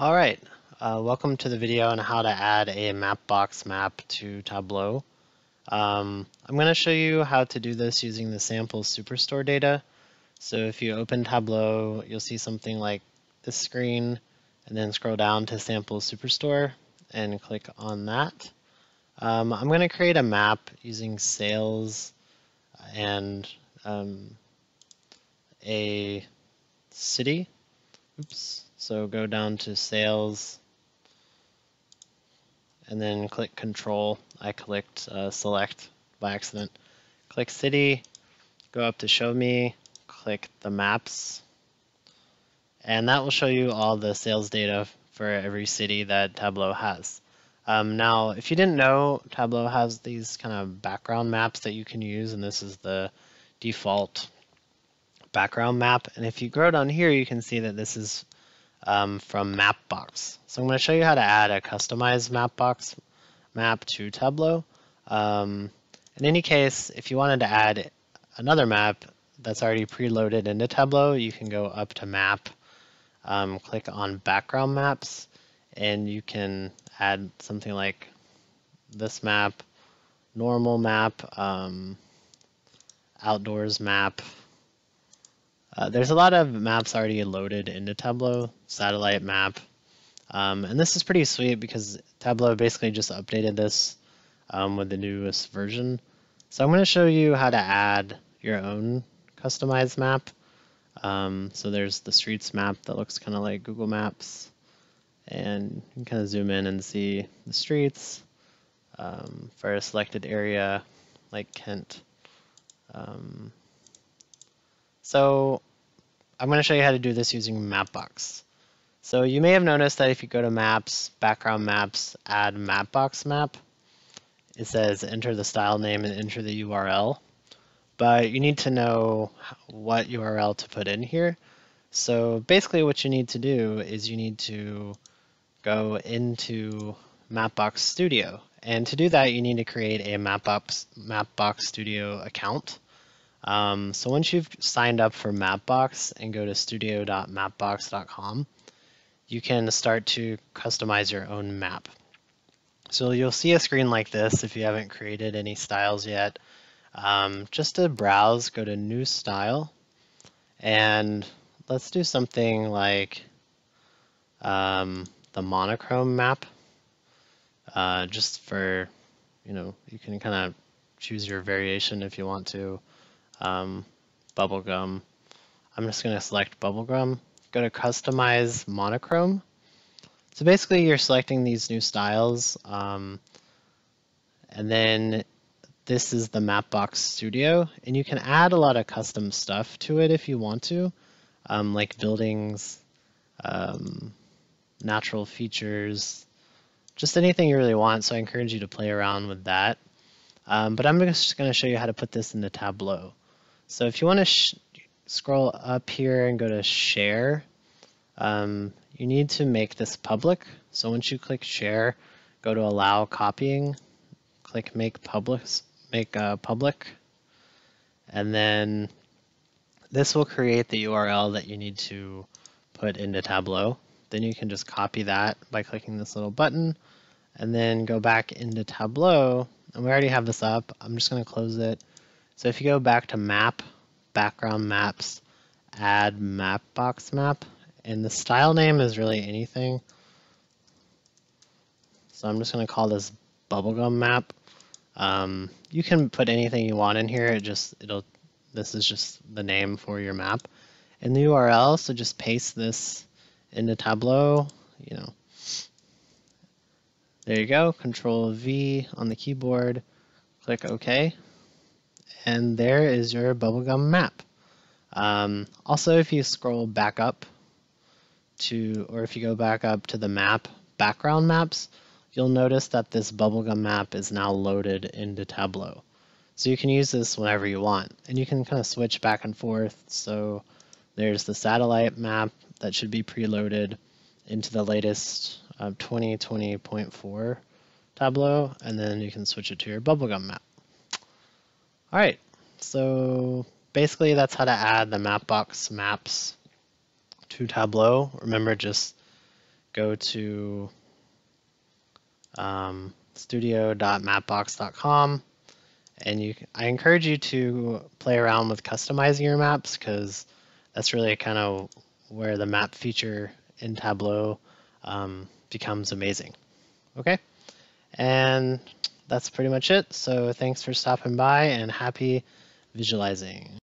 All right, uh, welcome to the video on how to add a Mapbox map to Tableau. Um, I'm going to show you how to do this using the sample Superstore data. So if you open Tableau, you'll see something like this screen, and then scroll down to sample Superstore and click on that. Um, I'm going to create a map using sales and um, a city. Oops. So go down to sales and then click control. I clicked uh, select by accident. Click city, go up to show me, click the maps, and that will show you all the sales data for every city that Tableau has. Um, now, if you didn't know, Tableau has these kind of background maps that you can use, and this is the default background map. And if you go down here, you can see that this is um, from Mapbox. So I'm going to show you how to add a customized Mapbox map to Tableau. Um, in any case, if you wanted to add another map that's already preloaded into Tableau, you can go up to Map, um, click on Background Maps, and you can add something like this map, normal map, um, outdoors map, uh, there's a lot of maps already loaded into Tableau, satellite map, um, and this is pretty sweet because Tableau basically just updated this um, with the newest version. So I'm going to show you how to add your own customized map. Um, so there's the streets map that looks kind of like Google Maps, and you can kind of zoom in and see the streets um, for a selected area like Kent. Um, so I'm going to show you how to do this using Mapbox. So you may have noticed that if you go to Maps, Background Maps, Add Mapbox Map, it says enter the style name and enter the URL. But you need to know what URL to put in here. So basically what you need to do is you need to go into Mapbox Studio. And to do that, you need to create a Mapbox, Mapbox Studio account. Um, so once you've signed up for Mapbox and go to studio.mapbox.com, you can start to customize your own map. So you'll see a screen like this if you haven't created any styles yet. Um, just to browse, go to New Style, and let's do something like um, the monochrome map, uh, just for, you know, you can kind of choose your variation if you want to um, bubblegum. I'm just going to select bubblegum. Go to customize monochrome. So basically you're selecting these new styles um, and then this is the Mapbox Studio and you can add a lot of custom stuff to it if you want to um, like buildings, um, natural features, just anything you really want. So I encourage you to play around with that. Um, but I'm just going to show you how to put this into Tableau. So if you want to scroll up here and go to share, um, you need to make this public. So once you click share, go to allow copying, click make public, make uh, public, and then this will create the URL that you need to put into Tableau. Then you can just copy that by clicking this little button and then go back into Tableau. And we already have this up. I'm just going to close it so if you go back to map, background maps, add mapbox map, and the style name is really anything. So I'm just going to call this bubblegum map. Um, you can put anything you want in here. It just it'll this is just the name for your map. And the URL, so just paste this into Tableau, you know. There you go, Control V on the keyboard, click OK and there is your bubblegum map. Um, also, if you scroll back up to, or if you go back up to the map, background maps, you'll notice that this bubblegum map is now loaded into Tableau. So you can use this whenever you want, and you can kind of switch back and forth. So there's the satellite map that should be preloaded into the latest uh, 2020.4 Tableau, and then you can switch it to your bubblegum map. All right, so basically that's how to add the Mapbox maps to Tableau. Remember, just go to um, studio.mapbox.com and you I encourage you to play around with customizing your maps because that's really kind of where the map feature in Tableau um, becomes amazing. Okay, and that's pretty much it. So thanks for stopping by and happy visualizing.